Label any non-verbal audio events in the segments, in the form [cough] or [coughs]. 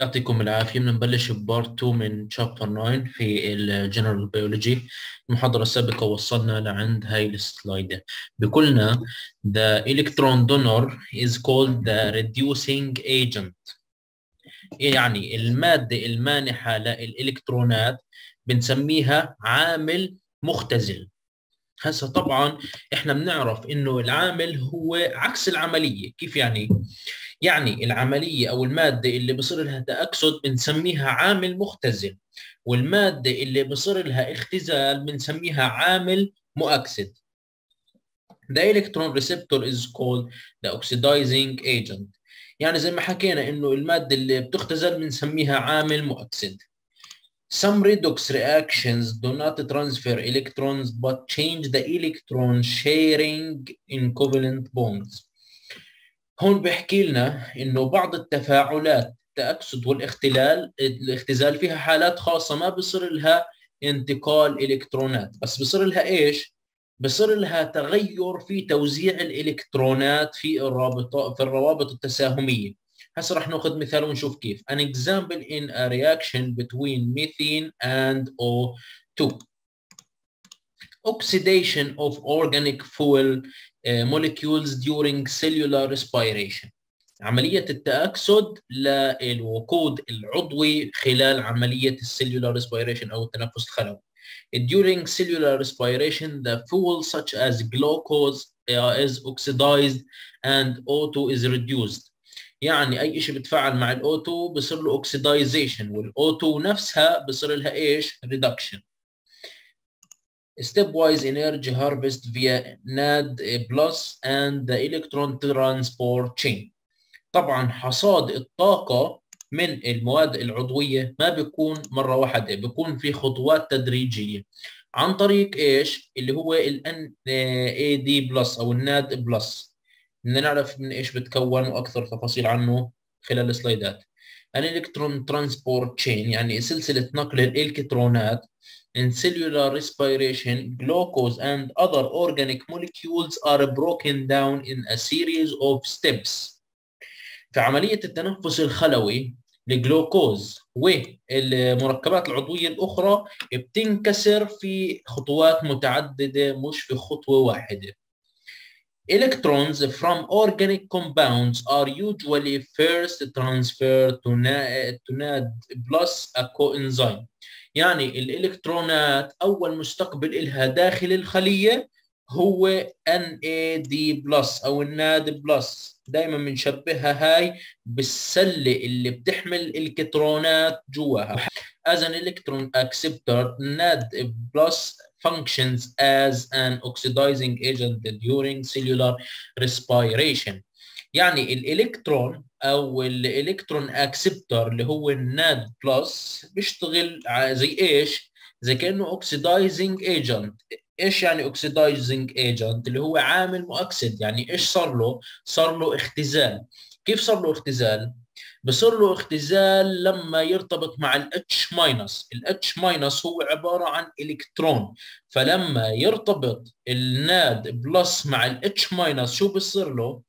يعطيكم العافية. بنبلش ب part 2 من chapter 9 في ال general biology المحاضرة السابقة وصلنا لعند هاي ال slide. بقولنا the electron donor is called the reducing agent. يعني المادة المانحة للإلكترونات بنسميها عامل مختزل. هسه طبعا إحنا بنعرف إنه العامل هو عكس العملية. كيف يعني؟ يعني العملية أو المادة اللي بصير لها تأكسد بنسميها عامل مختزل والمادة اللي بصير لها اختزال بنسميها عامل مؤكسد. The electron receptor is called the oxidizing agent. يعني زي ما حكينا إنه المادة اللي بتختزل بنسميها عامل مؤكسد. Some redox reactions do not transfer electrons but change the electron sharing in covalent bonds. هون بيحكي لنا إنه بعض التفاعلات التأكسد والاختلال الاختزال فيها حالات خاصة ما بصير لها انتقال إلكترونات. بس بصير لها إيش؟ بصير لها تغير في توزيع الإلكترونات في الرابطة في الروابط التساهمية. هسه رح ناخذ مثال ونشوف كيف. An example in a reaction between methane and O2 oxidation of organic fuel molecules during cellular respiration عملية التأكسد للوقود العضوي خلال عملية السيلولار respiration أو التنفس الخلوي. During cellular respiration, the fuel such as glucose is oxidized and O2 is reduced. يعني أي شيء بتفاعل مع ال O2 بصير له oxidization وال O2 نفسها بصير لها إيش؟ reduction. Stepwise energy harvest via NAD plus and the electron transport chain. طبعا حصاد الطاقة من المواد العضوية ما بيكون مرة واحدة بيكون في خطوات تدريجية. عن طريق إيش؟ اللي هو ال NAD plus أو ال NAD plus بدنا نعرف من إيش بتكون وأكثر تفاصيل عنه خلال السلايدات. ال electron transport chain يعني سلسلة نقل الإلكترونات in cellular respiration, glucose and other organic molecules are broken down in a series of steps. في عملية التنفس الخلوي الجلوكوز والمركبات العضوية الأخرى بتنكسر في خطوات متعددة مش في خطوة واحدة. Electrons from organic compounds are usually first transferred to NAD plus a coenzyme. يعني الالكترونات اول مستقبل إلها داخل الخليه هو NAD plus أو ال NAD plus دائما بنشبهها هاي بالسله اللي بتحمل الكترونات جواها as an electron acceptor NAD plus functions as an oxidizing agent during cellular respiration يعني الإلكترون أو ال electron acceptor اللي هو ال NAD plus بيشتغل زي إيش؟ زي كأنه oxidizing agent إيش يعني oxidizing agent اللي هو عامل مؤكسد يعني إيش صار له؟ صار له اختزال كيف صار له اختزال؟ بصير له اختزال لما يرتبط مع ال H minus ال H minus هو عبارة عن إلكترون. فلما يرتبط ال NAD plus مع ال H minus شو بصير له؟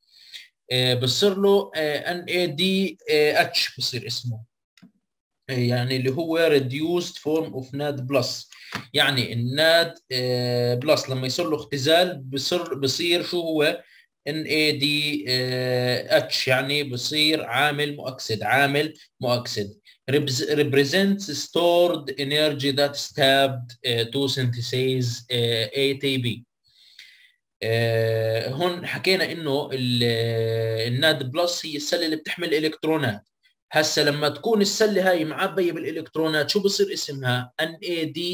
بصير له NADH بصير اسمه. يعني اللي هو reduced form of NAD plus يعني ال NAD plus لما يصير له اختزال بصير بصير شو هو؟ NADH يعني بصير عامل مؤكسد عامل مؤكسد. Represents stored energy that stabbed to synthesize ATP هون حكينا إنه ال NAD plus هي السلة اللي بتحمل الكترونات هسه لما تكون السلة هاي معبية بالإلكترونات شو بصير اسمها؟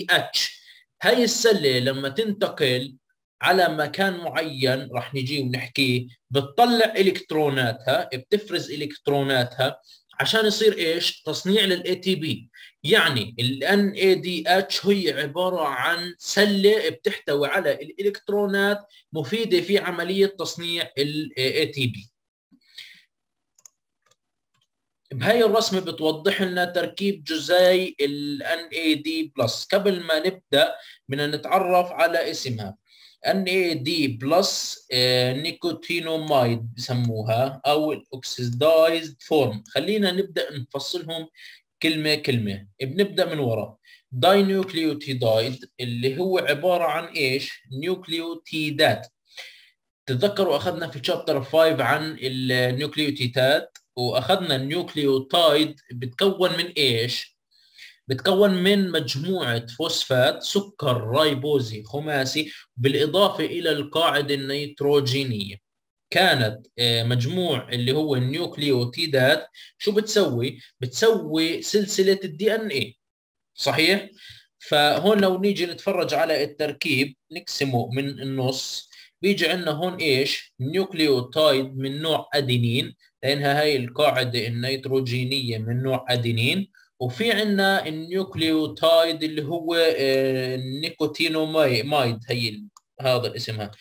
NADH هاي السلة لما تنتقل على مكان معين راح نجي ونحكيه بتطلع إلكتروناتها بتفرز إلكتروناتها عشان يصير إيش تصنيع لل ATP يعني ال NADH هي عبارة عن سلة بتحتوي على الإلكترونات مفيدة في عملية تصنيع ال ATP بهاي الرسمة بتوضح لنا تركيب جزيء ال NAD+. قبل ما نبدأ بدنا نتعرف على اسمها. NAD plus nicotinamide بسموها أو ال oxidized form. خلينا نبدأ نفصلهم كلمة كلمة. بنبدأ من ورا. dinucleotide اللي هو عبارة عن إيش؟ نيوكليوتيدات. تذكروا أخذنا في chapter 5 عن النيوكليوتيدات وأخذنا ال nucleotide بتكون من إيش؟ بتكون من مجموعة فوسفات سكر رايبوزي خماسي بالإضافة إلى القاعدة النيتروجينية كانت مجموع اللي هو النيوكليوتيدات شو بتسوي؟ بتسوي سلسلة ال DNA صحيح؟ فهون لو نيجي نتفرج على التركيب نقسمه من النص بيجي عندنا هون إيش؟ nucleotide من نوع أدينين لأنها هاي القاعدة النيتروجينية من نوع أدينين وفي عندنا ال nucleotide اللي هو ال nicotinamide هي هذا اسمها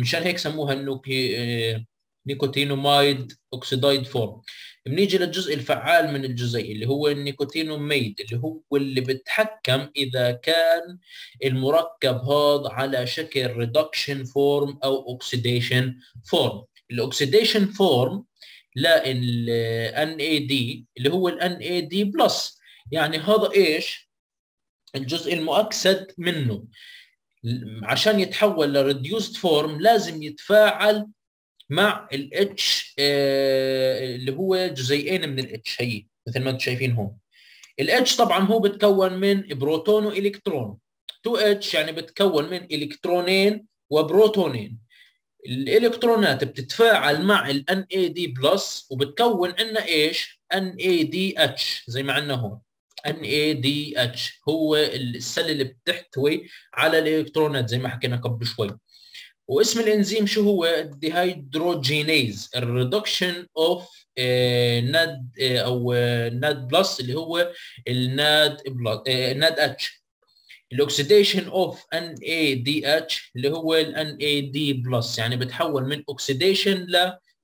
مشان هيك سموها النوكي nicotinamide oxidized form. بنيجي للجزء الفعال من الجزيء اللي هو ال nicotinamide اللي هو اللي بتحكم إذا كان المركب هذا على شكل reduction form أو oxidation form ال oxidation form لل NAD اللي هو ال NAD plus يعني هذا إيش؟ الجزء المؤكسد منه. عشان يتحول ل reduced form لازم يتفاعل مع ال H اللي هو جزيئين من ال H هي مثل ما أنتم شايفين هون. ال H طبعا هو بتكون من بروتون وإلكترون. 2H يعني بتكون من إلكترونين وبروتونين. الإلكترونات بتتفاعل مع ال NAD plus وبتكون عندنا إيش؟ NADH زي ما عندنا هون NADH هو السله اللي بتحتوي على الإلكترونات زي ما حكينا قبل شوي واسم الإنزيم شو هو؟ ال dehydrogenase ال reduction of NAD أو NAD plus اللي هو ال NAD plus NADH ال oxidation of NADH اللي هو ال NAD plus يعني بتحول من oxidation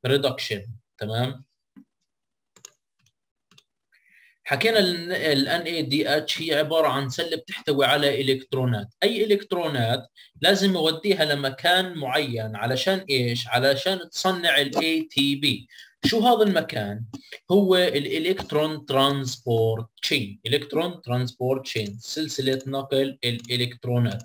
ل reduction تمام؟ حكينا ال NADH هي عبارة عن سلة بتحتوي على إلكترونات. أي إلكترونات لازم يوديها لمكان معين. علشان إيش؟ علشان تصنع ال ATP شو هذا المكان؟ هو ال electron transport chain electron transport chain سلسلة نقل الالكترونات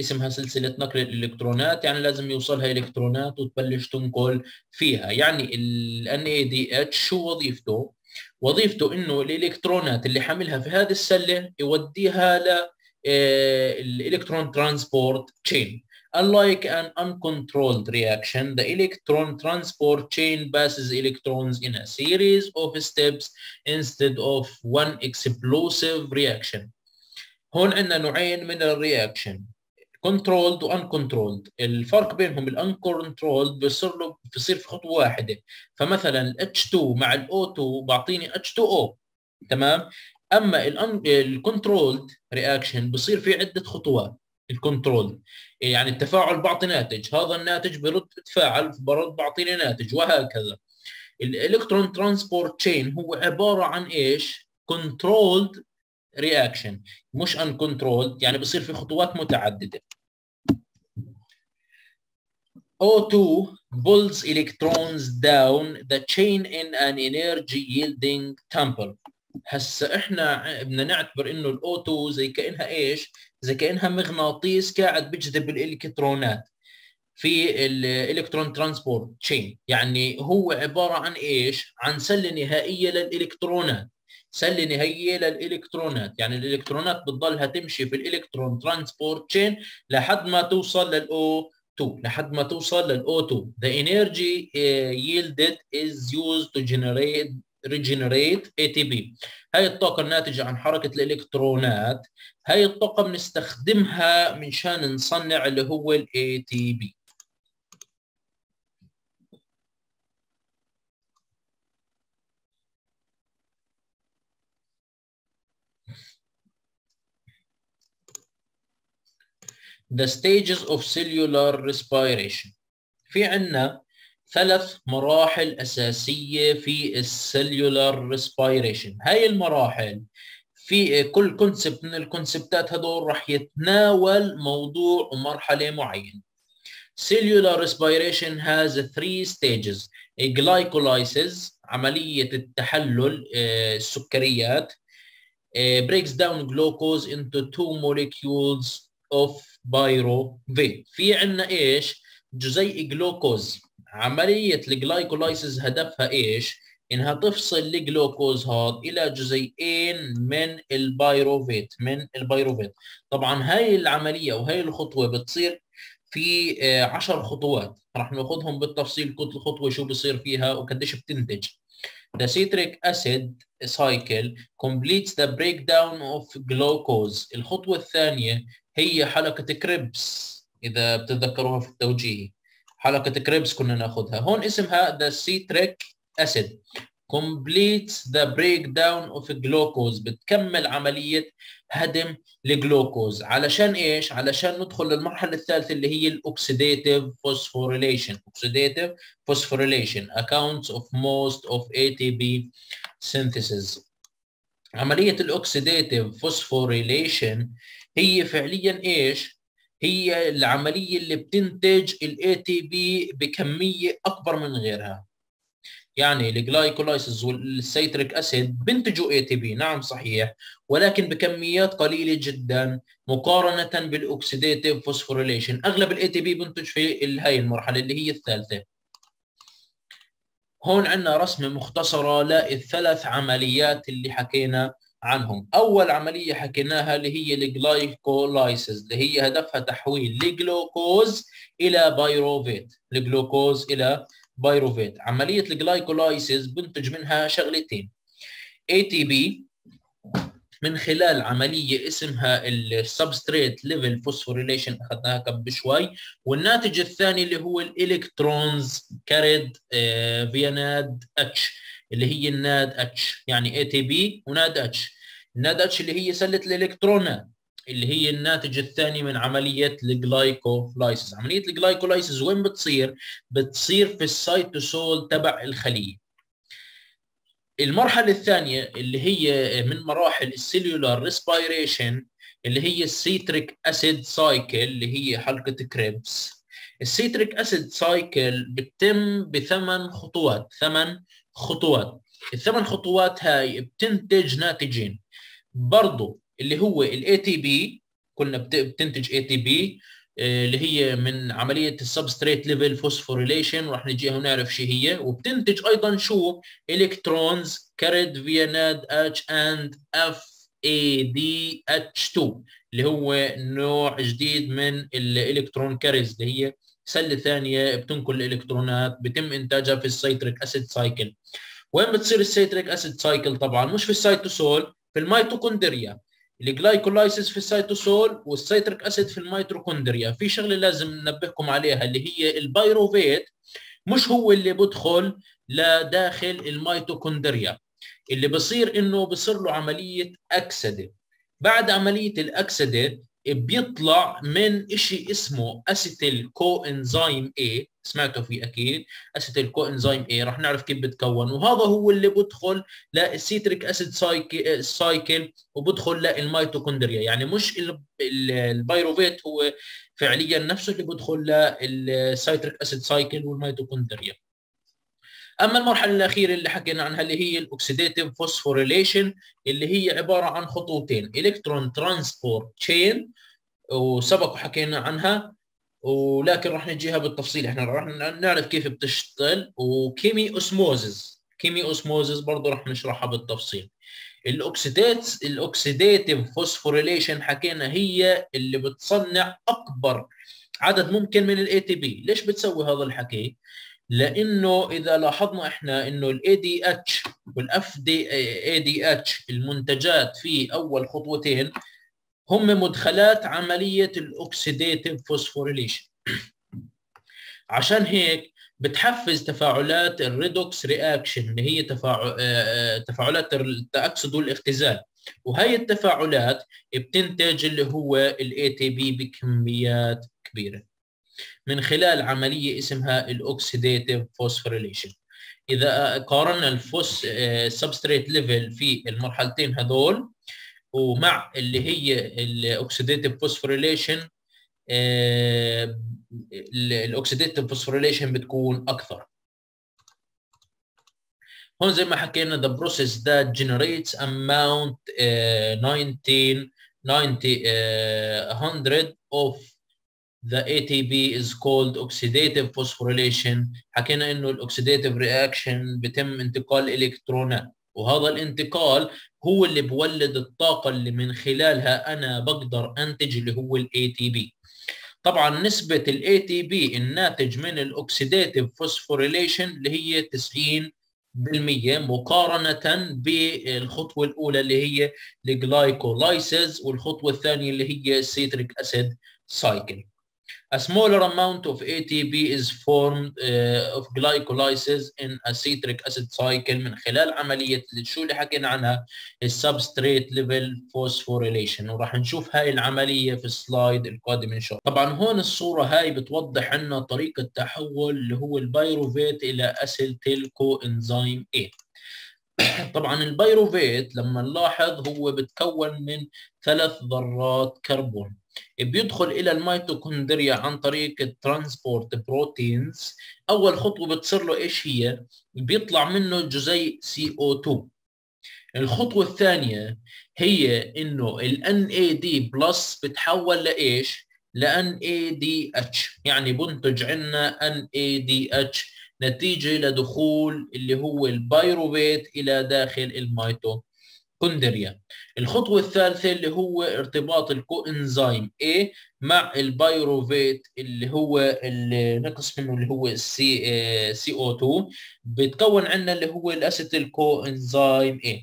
اسمها سلسلة نقل الالكترونات يعني لازم يوصلها الكترونات وتبلش تنقل فيها. يعني ال NADH شو وظيفته؟ وظيفته إنه الالكترونات اللي حاملها في هذه السلة يوديها ل ال electron transport chain Unlike an uncontrolled reaction, the electron transport chain passes electrons in a series of steps instead of one explosive reaction. هون عندنا نوعين من ال reaction controlled و uncontrolled الفرق بينهم ال uncontrolled بيصير له بيصير في خطوه واحدة فمثلا ال H2 مع ال O2 بعطيني H2O تمام اما ال controlled reaction بصير في عده خطوات ال controlled يعني التفاعل بعطي ناتج هذا الناتج برد بتفاعل برد بعطيني ناتج وهكذا. ال electron transport chain هو عبارة عن إيش؟ controlled reaction مش uncontrolled يعني بصير في خطوات متعددة. O2 pulls electrons down the chain in an energy yielding tumble. هسا إحنا بدنا نعتبر إنه ال O2 زي كأنها إيش؟ زي كأنها مغناطيس قاعد بيجذب الإلكترونات في ال electron transport chain يعني هو عبارة عن إيش؟ عن سلة نهائية للإلكترونات. سلة نهائية للإلكترونات. يعني الإلكترونات بتضلها تمشي في ال electron transport chain لحد ما توصل لل O2 لحد ما توصل لل O2 the energy uh, yielded is used to generate regenerate ATP هاي الطاقة الناتجة عن حركة الإلكترونات هاي الطاقة بنستخدمها منشان نصنع اللي هو ال ATP The stages of cellular respiration. في عنا ثلاث مراحل أساسية في ال cellular respiration هاي المراحل في كل concept من ال concept ات هذول راح يتناول موضوع ومرحلة معينة. Cellular respiration has three stages. Glycolysis عملية التحلل السكريات breaks down glucose into two molecules of pyruvate في عندنا إيش؟ جزيء جلوكوز عملية ال glycolysis هدفها إيش إنها تفصل الجلوكوز هذا إلى جزيئين من ال pyruvate من ال pyruvate طبعا هاي العملية وهي الخطوة بتصير في 10 خطوات راح ناخذهم بالتفصيل كل خطوة شو بصير فيها وقديش بتنتج The citric acid cycle completes the breakdown of glucose. الخطوة الثانية هي حلقة كريبس إذا بتتذكروها في التوجيهي. حلقة كريبس كنا ناخذها هون اسمها the citric acid. Completes the breakdown of glucose. بتكمل عملية هدم الجلوكوز. علشان إيش؟ علشان ندخل للمرحلة الثالثة اللي هي ال oxidative phosphorylation، oxidative phosphorylation. Accounts of most of ATP synthesis. عملية ال oxidative phosphorylation هي فعليا إيش؟ هي العملية اللي بتنتج ال ATP بكمية أكبر من غيرها. يعني ال glycolysis وال citric acid بينتجوا ATP نعم صحيح ولكن بكميات قليلة جدا مقارنة بال oxidative phosphorylation أغلب ال ATP بينتج في هاي المرحلة اللي هي الثالثة. هون عندنا رسمة مختصرة للثلاث عمليات اللي حكينا عنهم. أول عملية حكيناها اللي هي ال glycolysis اللي هي هدفها تحويل الجلوكوز إلى pyruvate. الجلوكوز إلى pyruvate. عملية ال glycolysis بنتج منها شغلتين. ATP من خلال عملية اسمها ال substrate level phosphorylation أخذناها قبل شوي والناتج الثاني اللي هو ال electrons carried via NADH اللي هي ال NADH يعني ATP و NADH ال NADH اللي هي سلة الالكترونات اللي هي الناتج الثاني من عملية ال glycolysis. عملية ال glycolysis وين بتصير؟ بتصير في ال cytosol تبع الخلية. المرحلة الثانية اللي هي من مراحل ال cellular respiration اللي هي ال citric acid cycle اللي هي حلقة كريبس ال citric acid cycle بتتم بثمان خطوات ثمان خطوات. الثمان خطوات هاي بتنتج ناتجين. برضو اللي هو ال ATP كنا بتنتج ATP اللي هي من عملية ال substrate level phosphorylation راح نجيها ونعرف شو هي. وبتنتج أيضا شو؟ إلكترونز كاريد فيا ناد اتش اند اف اي دي اتش 2 اللي هو نوع جديد من ال electron carriers اللي هي سلة ثانية بتنقل الإلكترونات بتم إنتاجها في ال citric acid cycle. وين بتصير ال citric acid cycle؟ طبعا مش في ال cytosol في الميتوكوندريا. ال glycolysis في ال cytosol وال citric acid في الميتوكوندريا. في شغلة لازم ننبهكم عليها اللي هي ال pyruvate مش هو اللي بدخل لداخل الميتوكوندريا. اللي بصير إنه بصير له عملية أكسدة. بعد عملية الأكسدة بيطلع من شيء اسمه acetyl coenzyme A. سمعتوا فيه أكيد. acetyl coenzyme A. رح نعرف كيف بتكون. وهذا هو اللي بدخل لل citric acid cycle وبدخل للميتوكوندريا يعني مش ال pyruvate هو فعليا نفسه اللي بدخل لل citric acid cycle والميتوكوندريا. أما المرحلة الأخيرة اللي حكينا عنها اللي هي ال oxidative phosphorylation اللي هي عبارة عن خطوتين electron transport chain وسبق وحكينا عنها ولكن راح نجيها بالتفصيل. إحنا راح نعرف كيف بتشتغل و chemiosmosis chemiosmosis برضه راح نشرحها بالتفصيل. ال oxidat ال oxidative phosphorylation حكينا هي اللي بتصنع أكبر عدد ممكن من ال ATP ليش بتسوي هذا الحكي؟ لأنه إذا لاحظنا إحنا إنه الاي دي اتش والاف دي اي دي اتش المنتجات في أول خطوتين هم مدخلات عملية ال oxidative phosphorylation عشان هيك بتحفز تفاعلات ال redox reaction اللي هي تفاعل تفاعلات التأكسد والاختزال. وهي التفاعلات بتنتج اللي هو ال ATP بكميات كبيرة. من خلال عملية اسمها ال oxidative phosphorylation. إذا قارنا ال phos substrate level في المرحلتين هذول ومع اللي هي ال oxidative phosphorylation ال oxidative phosphorylation بتكون أكثر. هون زي ما حكينا the process that generates almost uh, 19 90 uh, 100 of the ATP is called oxidative phosphorylation. حكينا إنه ال oxidative reaction بتم انتقال الكترونات وهذا الانتقال هو اللي بولد الطاقة اللي من خلالها أنا بقدر أنتج اللي هو ال ATP طبعا نسبة ال ATP الناتج من ال oxidative phosphorylation اللي هي 90 بالمية مقارنة بالخطوة الأولى اللي هي ال glycolysis والخطوة الثانية اللي هي ال citric acid cycle. A smaller amount of ATP is formed uh, of glycolysis and a citric acid cycle من خلال عملية شو اللي حكينا عنها ال substrate level phosphorylation وراح نشوف هاي العملية في ال slide القادم إن شاء الله. طبعا هون الصورة هاي بتوضح لنا طريقة تحول اللي هو ال pyruvate إلى acetyl coenzyme A. [coughs] طبعا ال pyruvate لما نلاحظ هو بتكون من ثلاث ذرات كربون بيدخل إلى الميتوكوندريا عن طريق ال transport proteins. أول خطوة بتصير له إيش هي؟ بيطلع منه جزيء CO2 الخطوة الثانية هي إنه ال NAD plus بتحول لإيش؟ ل NADH يعني بنتج عندنا NADH نتيجة لدخول اللي هو ال pyruvate إلى داخل الميتوكوندريا الخطوة الثالثة اللي هو ارتباط ال coenzyme A مع ال pyruvate اللي هو اللي نقص منه اللي هو ال C CO2 بتكون عندنا اللي هو ال acetyl coenzyme A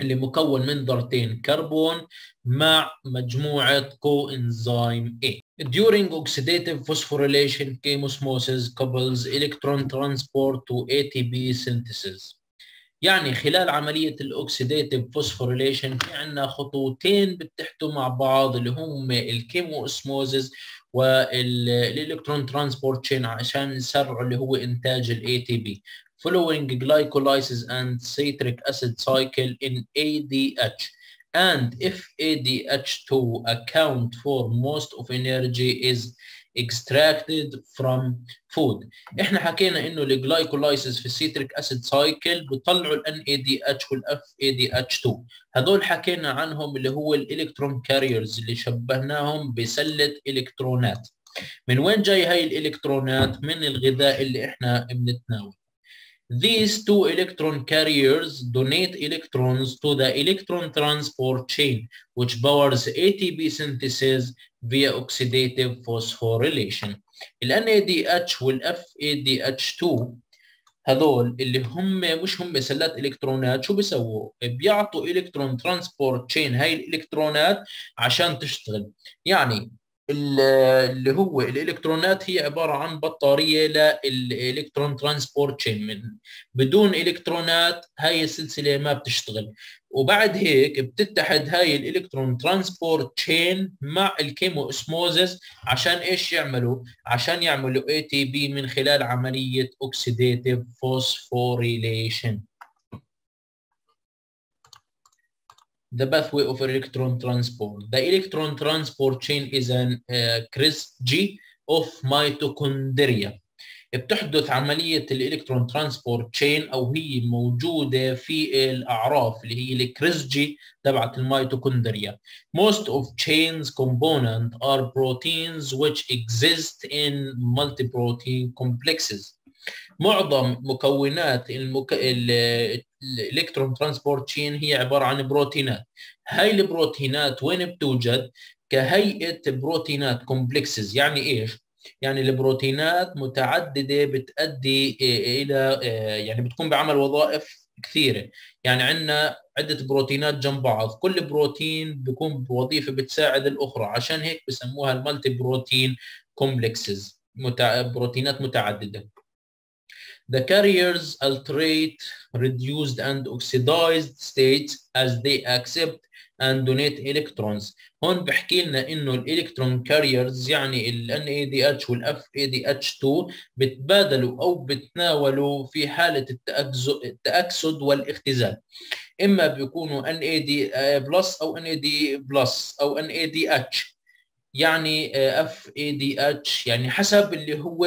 اللي مكون من ذرتين كربون مع مجموعة coenzyme A. During oxidative phosphorylation chemiosmosis couples electron transport to ATP synthesis. يعني خلال عملية ال oxidative phosphorylation في عندنا خطوتين بتحدوا مع بعض اللي هم ال chemiosmosis وال electron transport chain عشان يسرعوا اللي هو إنتاج ATP following glycolysis and citric acid cycle NADH and FADH2 account for most of energy is extracted from food. إحنا حكينا إنه ال glycolysis وال citric acid cycle بيطلعوا ال NADH وال FADH2 هذول حكينا عنهم اللي هو ال electron carriers اللي شبهناهم بسلة الكترونات من وين جاي هاي الالكترونات من الغذاء اللي إحنا بنتناوله These two electron carriers donate electrons to the electron transport chain, which powers ATP synthesis via oxidative phosphorylation. ال NADH وال FADH2 هذول اللي هم مش هم سلات الكترونات شو بيسووا؟ بيعطوا الكترون ترانسبورت تشين هاي الالكترونات عشان تشتغل، يعني اللي هو الإلكترونات هي عبارة عن بطارية لل electron transport chain من بدون إلكترونات هاي السلسلة ما بتشتغل. وبعد هيك بتتحد هاي ال electron transport chain مع ال chemiosmosis عشان إيش يعملوا؟ عشان يعملوا ATP من خلال عملية oxidative phosphorylation the pathway of electron transport. The electron transport chain is in uh, cristae of mitochondria. بتحدث عملية ال electron transport chain أو هي موجودة في الأعراف اللي هي ال cristae تبعت الميتوكوندريا. Most of chains component are proteins which exist in multi-protein complexes. معظم مكونات المك... ال electron transport chain هي عبارة عن بروتينات. هاي البروتينات وين بتوجد؟ كهيئة بروتينات complexes يعني إيش؟ يعني البروتينات متعددة بتؤدي إلى يعني بتكون بعمل وظائف كثيرة. يعني عندنا عدة بروتينات جنب بعض. كل بروتين بيكون بوظيفة بتساعد الأخرى. عشان هيك بسموها ال multi-protein complexes. بروتينات متعددة. The carriers alternate reduced and oxidized states as they accept and donate electrons. هون بحكي لنا إنه ال electron carriers يعني ال NADH وال FADH2 بتبادلوا أو بتناولوا في حالة التأكسد والاختزال. إما بيكونوا NAD plus أو NAD plus أو NADH يعني FADH يعني حسب اللي هو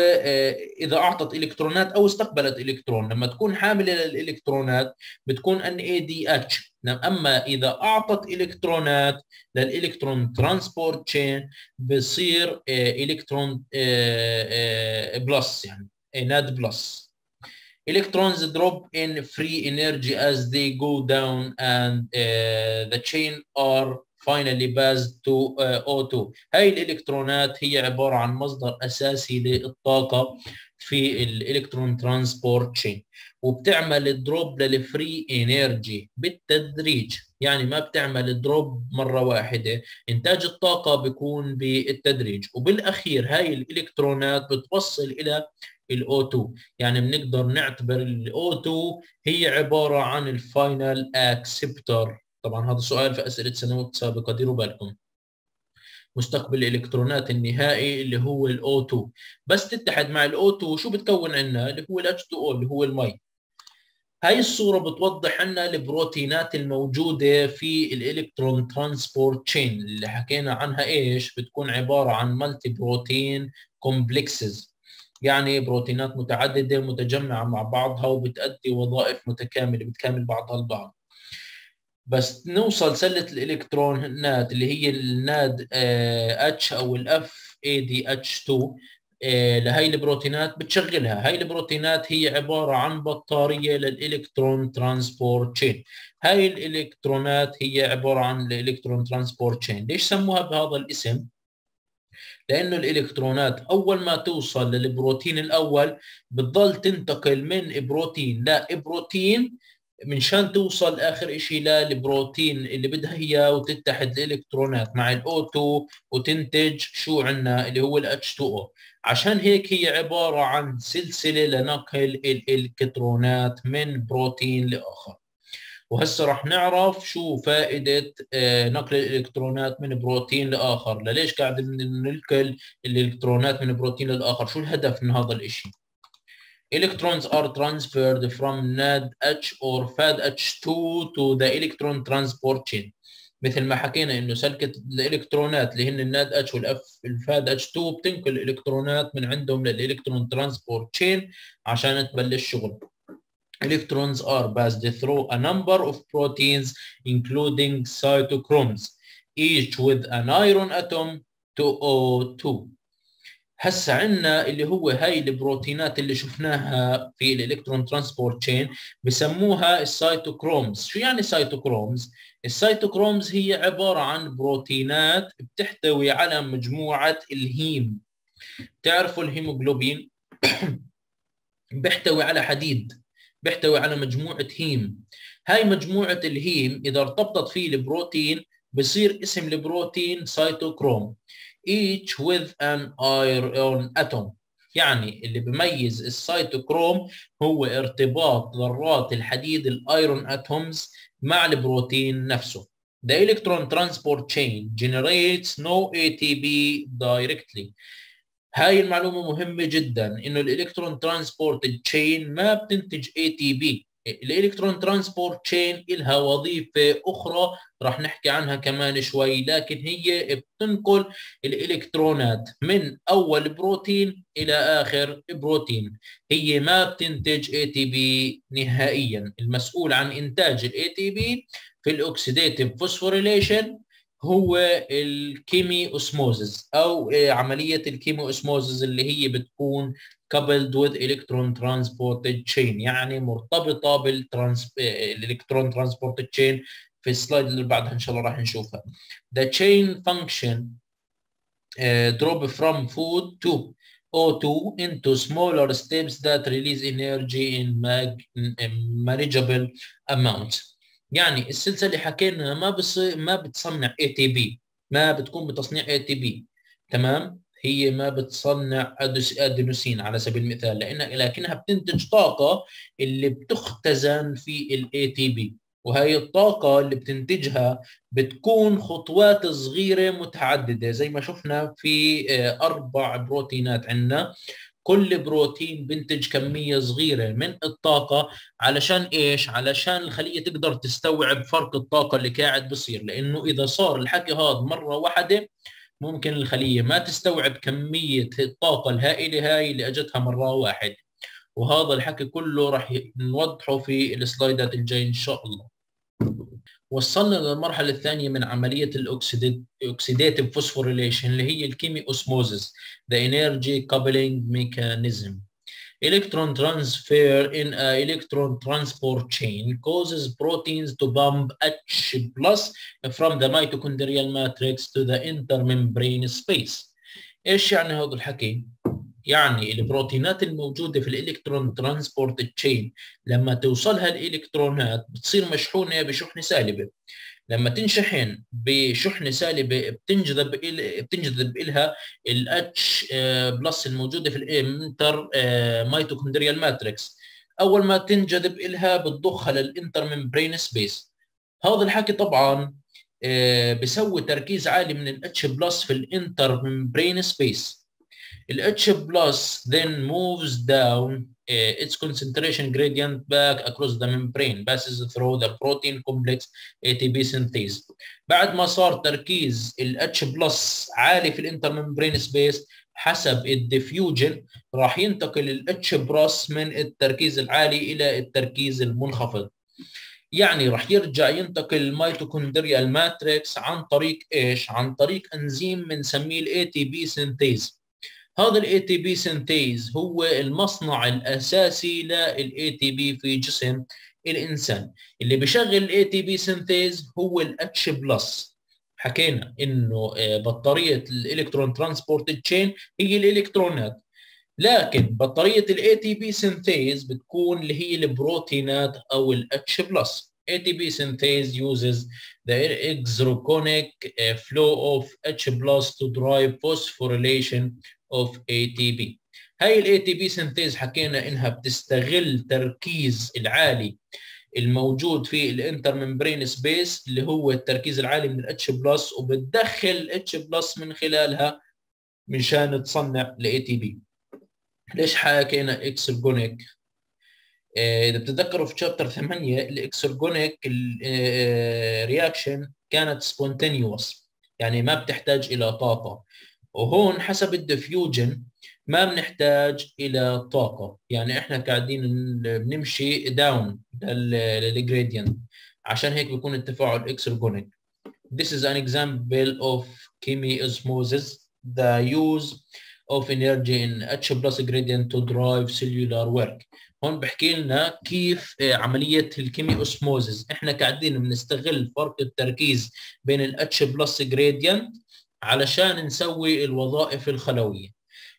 إذا أعطت إلكترونات أو استقبلت إلكترون. لما تكون حامله للالكترونات بتكون NADH أما إذا أعطت إلكترونات لل electron transport chain بصير إلكترون plus يعني NAD plus. electrons drop in free energy as they go down and uh, the chain are finally passed to uh, O2 هاي الإلكترونات هي عبارة عن مصدر أساسي للطاقة في ال electron transport chain وبتعمل drop لل free energy بالتدريج. يعني ما بتعمل drop مرة واحدة. إنتاج الطاقة بيكون بالتدريج. وبالأخير هاي الإلكترونات بتوصل إلى ال O2 يعني بنقدر نعتبر ال O2 هي عبارة عن ال final acceptor طبعا هذا سؤال في أسئلة سنوات سابقة ديروا بالكم. مستقبل الإلكترونات النهائي اللي هو ال O2 بس تتحد مع ال O2 شو بتكون عندنا؟ اللي هو ال H2O اللي هو المي. هاي الصورة بتوضح لنا البروتينات الموجودة في ال electron transport chain اللي حكينا عنها إيش؟ بتكون عبارة عن multi-protein complexes يعني بروتينات متعددة متجمعة مع بعضها وبتأدي وظائف متكاملة بتكامل بعضها البعض. بس نوصل نقلة الإلكترونات اللي هي ال NADH أو ال FADH2 لهي البروتينات بتشغلها. هاي البروتينات هي عبارة عن بطارية لل electron transport chain هاي الإلكترونات هي عبارة عن ال electron transport chain ليش سموها بهذا الاسم؟ لأنه الإلكترونات أول ما توصل للبروتين الأول بتضل تنتقل من بروتين لبروتين منشان توصل آخر شيء للبروتين اللي بدها إياه وتتحد الإلكترونات مع الاو 2 وتنتج شو عندنا اللي هو الاتش 2 أو عشان هيك هي عبارة عن سلسلة لنقل الالكترونات من بروتين لآخر. وهسه رح نعرف شو فائدة نقل الإلكترونات من بروتين لآخر. ليش قاعد ننقل الإلكترونات من بروتين للاخر شو الهدف من هذا الشيء electrons are transferred from NADH or FADH2 to the electron transport chain مثل ما حكينا انه نقلة الالكترونات اللي هن ال NADH وال F ال FADH2 بتنقل الالكترونات من عندهم لل electron transport chain عشان تبلش شغل electrons are passed through a number of proteins including cytochromes each with an iron atom to O2 هسه عندنا اللي هو هاي البروتينات اللي شفناها في ال electron transport chain بسموها ال cytochromes شو يعني cytochromes ال cytochromes هي عبارة عن بروتينات بتحتوي على مجموعة ال heme. تعرفوا الهيموغلوبين [coughs] بيحتوي على حديد بيحتوي على مجموعة heme. هاي مجموعة ال heme إذا ارتبطت فيه البروتين بصير اسم البروتين cytochrome each with an iron atom يعني اللي بيميز السيتوكروم هو ارتباط ذرات الحديد ال iron atoms مع البروتين نفسه. The electron transport chain generates no ATP directly. هاي المعلومة مهمة جدا إنه ال electron transport chain ما بتنتج ATP ال electron transport chain لها وظيفة أخرى راح نحكي عنها كمان شوي لكن هي بتنقل الإلكترونات من أول بروتين إلى آخر بروتين. هي ما بتنتج ATP نهائيا. المسؤول عن إنتاج ال ATP في ال oxidative phosphorylation هو ال chemiosmosis أو عمليه ال chemiosmosis اللي هي بتكون coupled with electron transport chain يعني مرتبطه بال trans ال electron transport chain في ال slide اللي بعدها ان شاء الله راح نشوفها the chain function uh, drop from food to O2 into smaller steps that release energy in manageable amounts يعني السلسلة اللي حكينا ما بص... ما بتصنع ATP ما بتكون بتصنيع ATP تمام؟ هي ما بتصنع ادينوسين على سبيل المثال لأن لكنها بتنتج طاقة اللي بتختزن في ال ATP وهي الطاقة اللي بتنتجها بتكون خطوات صغيرة متعددة زي ما شفنا في أربع بروتينات عندنا. كل بروتين بنتج كمية صغيرة من الطاقة علشان إيش؟ علشان الخلية تقدر تستوعب فرق الطاقة اللي قاعد بصير. لأنه إذا صار الحكي هذا مرة واحدة ممكن الخلية ما تستوعب كمية الطاقة الهائلة هاي اللي أجتها مرة واحدة وهذا الحكي كله راح نوضحه في ال slides الجاي إن شاء الله. وصلنا للمرحلة الثانية من عملية ال oxidative phosphorylation اللي هي ال chemiosmosis the energy coupling mechanism electron transfer in a electron transport chain causes proteins to bump H plus from the mitochondrial matrix to the intermembrane space إيش يعني هذا الحكي؟ يعني البروتينات الموجودة في الإلكترون ترانسبورت تشين لما توصلها الإلكترونات بتصير مشحونة بشحنة سالبة. لما تنشحن بشحنة سالبة بتنجذب بتنجذب لها ال H plus الموجودة في ال inter mitochondrial matrix أول ما تنجذب لها بتضخها لل intermembrane space هذا الحكي طبعا بسوي تركيز عالي من ال H plus في ال intermembrane space H plus then moves down uh, its concentration gradient back across the membrane passes through the protein complex ATP synthase. بعد ما صار تركيز ال H plus عالي في ال intermembrane space حسب ال diffusion راح ينتقل ال H plus من التركيز العالي إلى التركيز المنخفض. يعني راح يرجع ينتقل ال mitochondrial matrix عن طريق إيش؟ عن طريق انزيم بنسميه ال ATP synthase هذا ال ATP synthase هو المصنع الأساسي لل ATP في جسم الإنسان. اللي بيشغل ال ATP synthase هو ال H plus حكينا إنه بطارية ال electron transport chain هي الإلكترونات. لكن بطارية ال ATP synthase بتكون اللي هي البروتونات أو ال H plus ATP synthase uses the exergonic flow of H plus to drive phosphorylation of ATP هاي ال ATP synthase حكينا إنها بتستغل تركيز العالي الموجود في ال intermembrane space اللي هو التركيز العالي من ال H plus وبتدخل ال H plus من خلالها مشان تصنع ال ATP ليش حكينا exergonic إذا بتتذكروا في chapter 8 ال exergonic reaction كانت spontaneous يعني ما بتحتاج إلى طاقة. وهون حسب ال diffusion ما بنحتاج إلى طاقة. يعني إحنا قاعدين بنمشي down لل gradient عشان هيك بيكون التفاعل exergonic This is an example of chemiosmosis the use of energy in H plus gradient to drive cellular work. هون بحكي لنا كيف عملية ال chemiosmosis إحنا قاعدين بنستغل فرق التركيز بين ال H plus gradient علشان نسوي الوظائف الخلوية.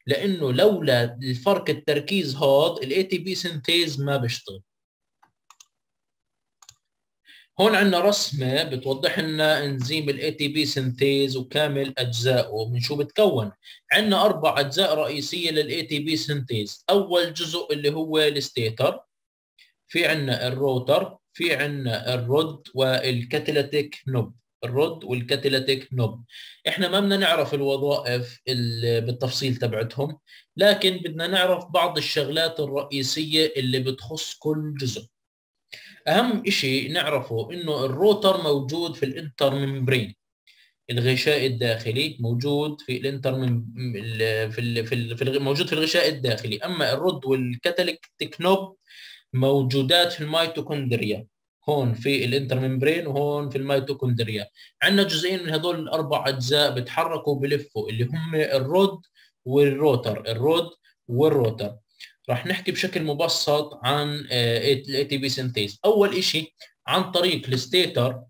لأنه لولا الفرق التركيز هذا ال ATP synthase ما بيشتغل. هون عندنا رسمة بتوضح لنا إنزيم ال ATP synthase وكامل أجزائه من شو بتكون. عندنا أربع أجزاء رئيسية لل ATP synthase أول جزء اللي هو ال stator في عندنا ال rotor في عندنا ال rod وال catalytic knob. ال rod وال catalytic knob إحنا ما بدنا نعرف الوظائف بالتفصيل تبعتهم لكن بدنا نعرف بعض الشغلات الرئيسية اللي بتخص كل جزء. أهم شيء نعرفه إنه ال rotor موجود في ال inner membrane الغشاء الداخلي موجود في ال inner في ال في, ال في موجود في الغشاء الداخلي. أما ال rod وال catalytic knob موجودات في الميتوكوندريا. هون في ال inner membrane وهون في الميتوكوندريا. عندنا جزئين من هذول الأربع أجزاء بتحركوا بلفوا اللي هم ال rod وال rotor ال rod وال rotor. راح نحكي بشكل مبسط عن ال ATP synthase أول شيء عن طريق ال stator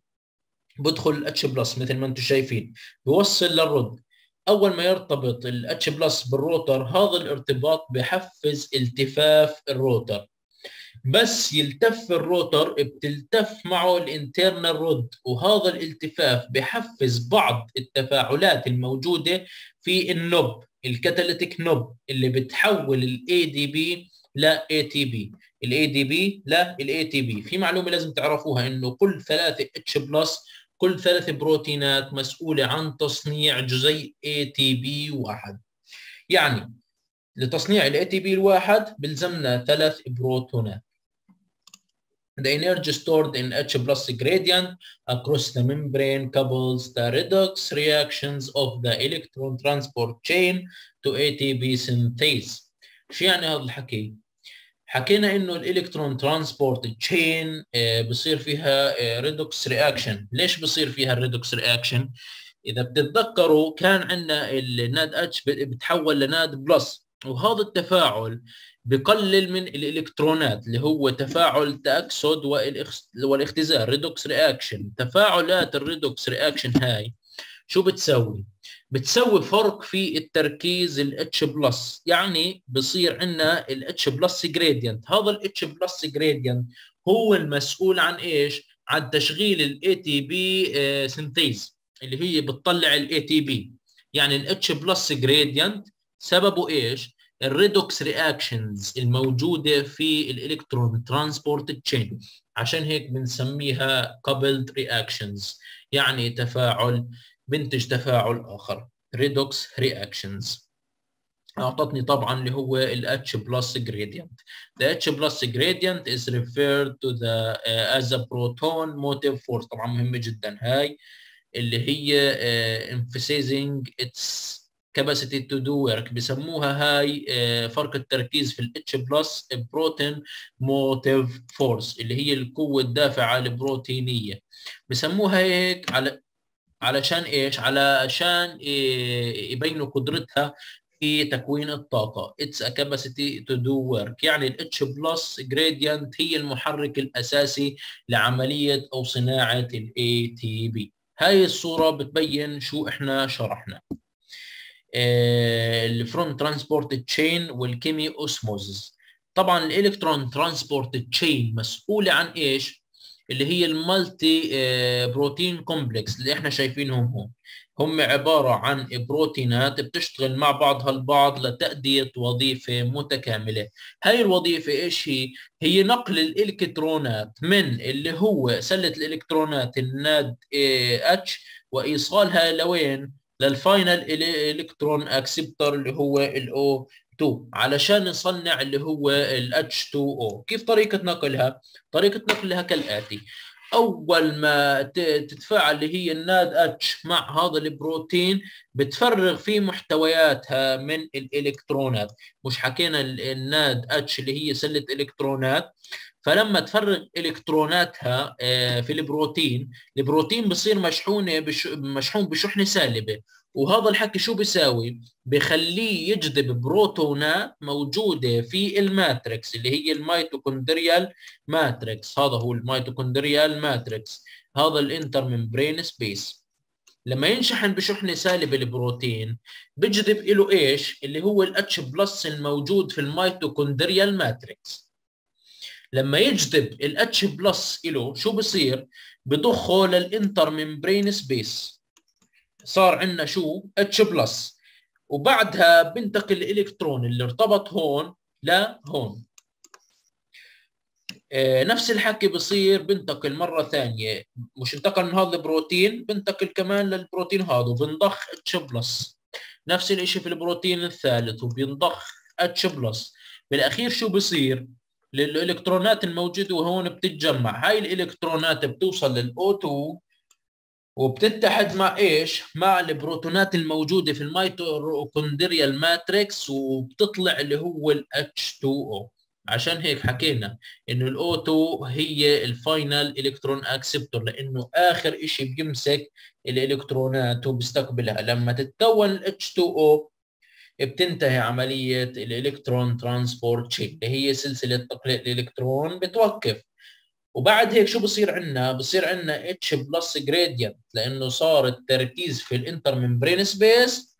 بدخل ال H plus مثل ما أنتم شايفين بوصل لل rotor أول ما يرتبط ال H plus بال rotor هذا الارتباط بحفز التفاف ال rotor. بس يلتف ال rotor بتلتف معه ال internal rod. وهذا الالتفاف بحفز بعض التفاعلات الموجودة في ال knob ال catalytic knob اللي بتحول الاي دي بي لا اي تي بي الاي دي بي لا الاي تي بي في معلومة لازم تعرفوها إنه كل ثلاثة H plus كل ثلاث بروتونات مسؤولة عن تصنيع جزيء ATP واحد. يعني لتصنيع ال ATP الواحد بلزمنا ثلاث بروتونات. The energy stored in H plus gradient across the membrane couples the redox reactions of the electron transport chain to ATP synthase. شو يعني هذا الحكي؟ حكينا إنه ال electron transport chain بصير فيها redox reaction ليش بصير فيها ال redox reaction إذا بتتذكروا كان عندنا ال NADH بتحول ل NAD plus وهذا التفاعل بقلل من الإلكترونات اللي هو تفاعل تأكسد والاختزال redox reaction تفاعلات ال redox reaction هاي شو بتسوي؟ بتسوي فرق في التركيز ال H plus يعني بصير عندنا ال H plus gradient هذا ال H plus gradient هو المسؤول عن إيش؟ عن تشغيل ال ATP synthase اللي هي بتطلع ال ATP يعني ال H plus gradient سببه إيش؟ ال redox reactions الموجودة في ال electron transport chain عشان هيك بنسميها coupled reactions يعني تفاعل بنتج تفاعل آخر. redox reactions. أعطتني طبعا اللي هو ال H plus gradient. The H plus gradient is referred to the uh, as a proton motive force. طبعا مهمة جدا هاي اللي هي uh, emphasizing its capacity to do work بسموها هاي uh, فرق التركيز في ال H plus proton motive force اللي هي القوة الدافعة البروتينية بسموها هيك على علشان إيش؟ علشان يبينوا قدرتها في تكوين الطاقة. It's a capacity to do work. يعني ال H plus gradient هي المحرك الأساسي لعملية أو صناعة ال ATP. هاي الصورة بتبين شو إحنا شرحنا. ال electron transport chain وال chemiosmosis. طبعا ال electron transport chain مسؤولة عن إيش؟ اللي هي ال multi protein complex اللي إحنا شايفينهم هون هم عبارة عن بروتينات بتشتغل مع بعضها البعض لتأدية وظيفة متكاملة هاي الوظيفة إيش هي؟ هي نقل الإلكترونات من اللي هو سلة الإلكترونات ال NADH وإيصالها لوين؟ لل final electron acceptor اللي هو ال O 2 علشان نصنع اللي هو ال H2O كيف طريقة نقلها؟ طريقة نقلها كالآتي. أول ما تتفاعل اللي هي ال NADH مع هذا البروتين بتفرغ في محتوياتها من الإلكترونات. مش حكينا ال NADH اللي هي سلة إلكترونات. فلما تفرغ إلكتروناتها في البروتين البروتين بصير مشحونة بش... مشحون بشحنه سالبه وهذا الحكي شو بيساوي؟ بخليه يجذب بروتونات موجودة في ال matrix اللي هي ال mitochondrial matrix. هذا هو ال mitochondrial matrix. هذا ال inter membrane space لما ينشحن بشحنه سالبه البروتين بجذب له إيش؟ اللي هو ال H plus الموجود في ال mitochondrial matrix. لما يجذب ال H plus له شو بصير؟ بضخه لل inter membrane space صار عندنا شو؟ H plus وبعدها بنتقل الالكترون اللي ارتبط هون لهون آه نفس الحكي بصير بنتقل مرة ثانية. مش انتقل من هذا البروتين بنتقل كمان للبروتين هذا وبنضخ H plus نفس الشيء في البروتين الثالث وبينضخ H plus بالأخير شو بصير؟ للإلكترونات الموجودة هون بتتجمع. هاي الإلكترونات بتوصل لل O 2 وبتتحد مع إيش؟ مع البروتونات الموجودة في ال mitochondrial matrix وبتطلع اللي هو ال H2O عشان هيك حكينا إنه ال O 2 هي ال final electron acceptor لأنه آخر شيء بيمسك الإلكترونات وبيستقبلها. لما تتكون ال H2O بتنتهي عملية ال electron transport chain اللي هي سلسلة تنقيل الإلكترون بتوقف وبعد هيك شو بصير عندنا؟ بصير عندنا H plus gradient لأنه صار التركيز في ال inter membrane space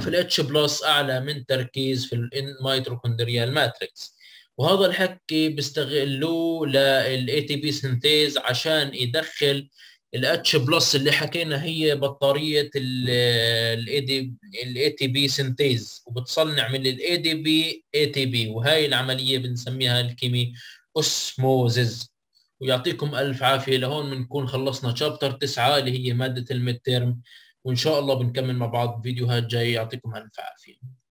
في ال H plus أعلى من تركيز في ال mitochondrial matrix وهذا الحكي بيستغلوه لل ATP synthase عشان يدخل ال H plus اللي حكينا هي بطارية ال ATP synthase وبتصنع من ال ADP ATP وهي العملية بنسميها ال chemiosmosis ويعطيكم ألف عافية لهون بنكون خلصنا chapter 9 اللي هي مادة ال mid term وإن شاء الله بنكمل مع بعض فيديوهات جاية. يعطيكم ألف عافية.